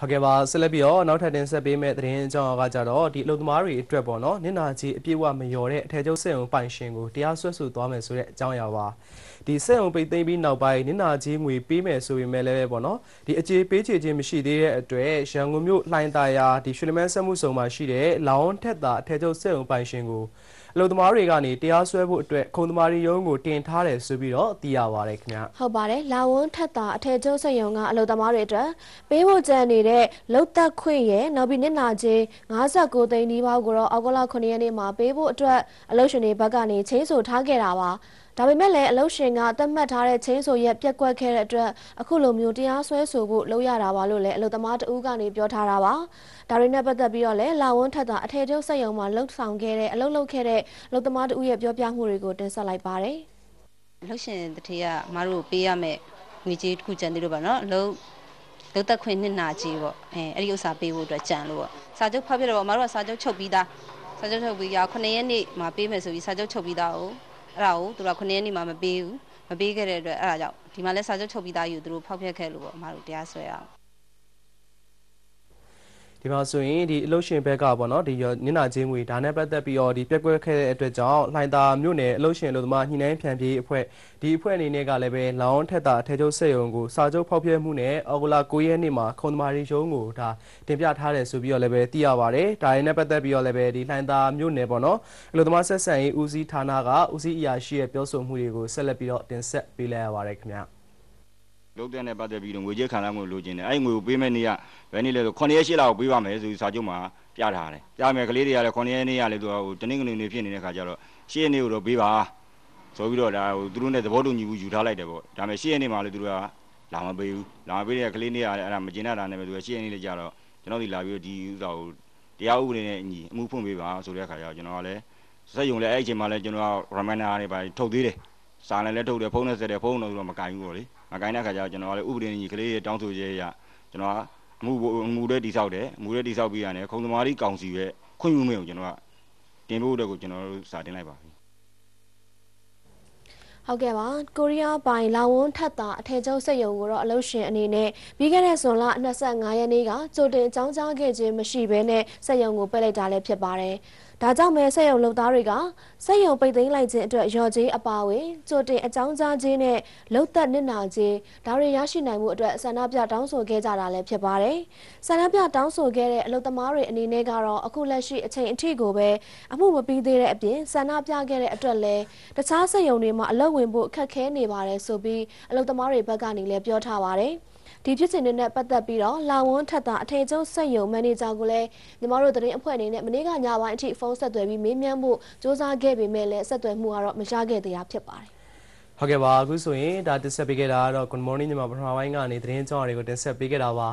ဟုတ်ကဲ့ပါဆက်လက်ပြီးတော့နောက်ထပ်တင်ဆက်ပေးမယ့်သတင်းအကြောင်းအကကြတော့ဒီအလုပ်သမားတွေအတွက်ပေါ့နော်နင်နာကြီးအပြည့်အဝမလျော်တဲ့အထည်ချုပ်စက်ရုံပိုင်ရှင်ကိုတရားစွဲဆိုသွားမယ်ဆိုတဲ့အကြောင်းအရာပါဒီစက်ရုံပိတ်သိမ်းပြီးနောက်ပိုင်းနင်နာကြီးငွေပေးမယ်ဆိုပေမဲ့လည်းပေါ့နော်ဒီအကြေပေးချေခြင်းမရှိသေးတဲ့အတွက်ရန်ကုန်မြို့လှိုင်သာယာဒီရွှေလမန်းစက်မှုဆောင်မှာရှိတဲ့လောင်းထက်တာအထည်ချုပ်စက်ရုံပိုင်ရှင်ကိုအ လုပ်သမားတွေကနေတရားစွဲဖို့အတွက်ခုံသမားရုံးကိုတင်ထားတယ်ဆိုပြီးတော့သိရပါတယ်ခင်ဗျဟုတ်ပါတယ်လာဝန်းထက်တာအထည်ချုပ်စက်ရုံကအလုပ်သမားတွေအတွက်ပေးဖို့ကြံနေတဲ့လုတ်သက်ခွင့်ရဲ့နောက်ပြီးနစ်နာချင်း59သိန်းဒီပေါက်ကိုတော့အောက်ဂလ9ရက်နေ့မှာပေးဖို့အတွက်အလုပ်ရှင်တွေဘက်ကနေချင်းဆိုထားခဲ့တာပါ ဒါပေမဲ့လည်းအလုပ်ရှင်ကသတ်မှတ်ထားတဲ့ချင်းဆိုရက်ပြက်ကွက်ခဲ့တဲ့အတွက်အခုလိုမျိုးတရားစွဲဆိုဖို့လုပ်ရတာပါလို့လည်းအလုပ်သမားတဦးကနေပြောထားတာပါဒါတွေနဲ့ပတ်သက်ပြီးတော့လည်းလာဝန်းထက်တာအထည်ချုပ်စက်ရုံမှာလှုပ်ဆောင်ခဲ့တဲ့အလုပ်လုပ်ခဲ့တဲ့အလုပ်သမားတဦးရဲ့ပြောပြမှုတွေကိုတင်ဆက်လိုက်ပါတယ်လှုပ်ရှင်တထေးကမတို့ပေးရမယ်ငွေကြေးတစ်ခုကြံသေးလို့ပါနော်အလုပ်လုတ်သက်ခွင့်နှစ်နာကြီးပေါ့အဲအဲ့ဒီဥစ္စာပေးဖို့အတွက်ကြံလို့ပေါ့စာချုပ်ဖတ်ပြတော့မတို့ကစာချုပ်ချုပ်ပြီးသားစာချုပ်ချုပ်ပြီးရ9ရက်နေ့မှာပေးမယ်ဆိုပြီးစာချုပ်ချုပ်ပြီးသားကို အဲ့ဒါကိုသူတို့က9ရက်နေ့မှာမပေးဘူးမပေးခဲ့တဲ့အတွက်အဲ့ဒါကြောင့်ဒီမှာလဲစာချုပ်ချုပ်ပြီးသားယူသူတို့ဖောက်ဖျက်ခဲ့လို့ပေါ့အမတို့တရားစွဲရအောင် ဒီမှာဆိုရင်ဒီအလုရှင်ဘက်ကပေါ့နော်ဒီညနာချင်းငွေဒါနဲ့ပတ်သက်ပြီးတော့ဒီပြက်ကွက်ခဲ့တဲ့အတွက်ကြောင့်လှိုင်သာမြို့နယ်အလုရှင်လူသမားညှိနှိုင်းဖြန်ပြေးအဖွဲ့ဒီအဖွဲ့အနေနဲ့ကလည်းပဲလောင်းထက်တာအထည်ချုပ်စက်ရုံကိုစာချုပ်ဖောက်ဖျက်မှုနဲ့အော်ဂလာ9ရက်နေ့မှာခုံသမားရီရုံးကိုဒါတင်ပြထားတယ်ဆိုပြီးတော့လည်းပဲသိရပါတယ်ဒါရင်းနဲ့ပတ်သက်ပြီးတော့လည်းပဲဒီလှိုင်သာမြို့နယ်ပေါ့နော်အလူသမားဆက်ဆံရေးဦးစီးဌာနကဦးစီးအရာရှိရဲ့ပြောဆိုမှုတွေကိုဆက်လက်ပြီးတော့တင်ဆက်ပေးလိုက်ရပါတယ်ခင်ဗျာ လုံးတဲ့နဲ့ပတ်သက်ပြီးတော့ငွေကြေးခံစားမှုလိုချင်တယ်အဲ့ငွေကိုပေးမဲ့နေ့ကဘယ်နေ့လဲဆို9ရက်8လကိုပေးပါမယ်ဆိုပြီးစာချုပ်မှာပြထားတယ်ပြမယ်ကလေးတွေကလည်း9ရက်နေ့ကလည်းသူကဟိုတနင်္ဂနွေနေ့ဖြစ်နေတဲ့ခါကျတော့10ရက်နေ့ကိုတော့ပေးပါဆိုပြီးတော့ဒါဟိုသူတို့နဲ့သဘောတူညီမှုယူထားလိုက်တယ်ပေါ့ဒါပေမဲ့10ရက်နေ့မှာလည်းသူတို့ကလာမပေးဘူးလာမပေးတဲ့ကလေးတွေကလည်းအဲ့ဒါမကျင်တာနဲ့ပဲသူက10ရက်နေ့လည်းကြတော့ကျွန်တော်ဒီလာပြီးဒီဥစ္စာကိုတရားဥပဒေနဲ့အညီအမှုဖွင့်ပေးပါဆိုတဲ့အခါကျတော့ကျွန်တော်ကလည်းစက်ယုံလည်းအဲ့အချိန်မှာလည်းကျွန်တော်က reminder တွေပါထုတ်သေးတယ်စာလည်းလည်းထုတ်တယ်ဖုန်းနဲ့ဆက်တယ်ဖုန်းတော့မကင်ဘူးပေါ့လေ မကင်တဲ့ခါကျတော့ကျွန်တော်လည်းဥပဒေညီကလေးတောင်းဆိုချက်ရကျွန်တော်ကအမှုအမှုတွေတိဆောက်တယ်အမှုတွေတိဆောက်ပြီးရတယ်ခုံသမားကြီးကောင်စီရဲ့ခွင့်ပြုမိအောင်ကျွန်တော်ကတင်ဖို့အတွက်ကိုကျွန်တော်တို့စာတင်လိုက်ပါပြီဟုတ်ကဲ့ပါကိုရီးယားပိုင်လာဝန်းထက်တာအထည်ချုပ်စက်ရုံကိုတော့အလုပ်ရှင်အနေနဲ့ပြီးခဲ့တဲ့ဇွန်လ25ရက်နေ့ကကြိုတင်အကြောင်းကြားခဲ့ခြင်းမရှိဘဲနဲ့စက်ရုံကိုပိတ်လိုက်တာလည်းဖြစ်ပါတယ်။ ဒါကြောင့်မဲဆက်ရုံလုပ်သားတွေကဆက်ရုံပိတ်သိမ်းလိုက်ခြင်းအတွက်ရော်ကြီးအပါဝင်ကြိုတင်အကြောင်းကြားခြင်းနဲ့လုံသက်နစ်နာခြင်းဒါတွေရရှိနိုင်မှုအတွက်ဆန္ဒပြတောင်းဆိုခဲ့ကြတာလည်းဖြစ်ပါတယ်။ဆန္ဒပြတောင်းဆိုခဲ့တဲ့အလုပ်သမားတွေအနေနဲ့ကတော့အခုလက်ရှိအချိန်အထိကိုပဲအမှုမပြီးသေးတဲ့အပြင်ဆန္ဒပြခဲ့တဲ့အတွက်လည်းတခြားဆက်ရုံတွေမှာအလုပ်ဝင်ဖို့အခက်ခဲနေပါတယ်ဆိုပြီးအလုပ်သမားတွေဘက်ကနေလည်းပြောထားပါတယ်။ ဒီဖြစ်စဉ်တွေနဲ့ပတ်သက်ပြီးတော့လာဝန်းထက်တာအထည်ချုပ်စက်ရုံမန်နေဂျာကိုလည်းညီမတို့သတင်းအဖွဲ့အနေနဲ့မနေ့ကညပိုင်းအထိဖုန်းဆက်သွယ်ပြီးမေးမြန်းဖို့စ조사ခဲ့ပေမဲ့လည်းဆက်သွယ်မှုကတော့မရခဲ့သေးတာဖြစ်ပါတယ်ဟုတ်ကဲ့ပါအခုဆိုရင်ဒါတင်ဆက်ပေးခဲ့တာကတော့ Good Morning ညီမပထမပိုင်းကနေသတင်းကြောင်းတွေကိုတင်ဆက်ပေးခဲ့တာပါ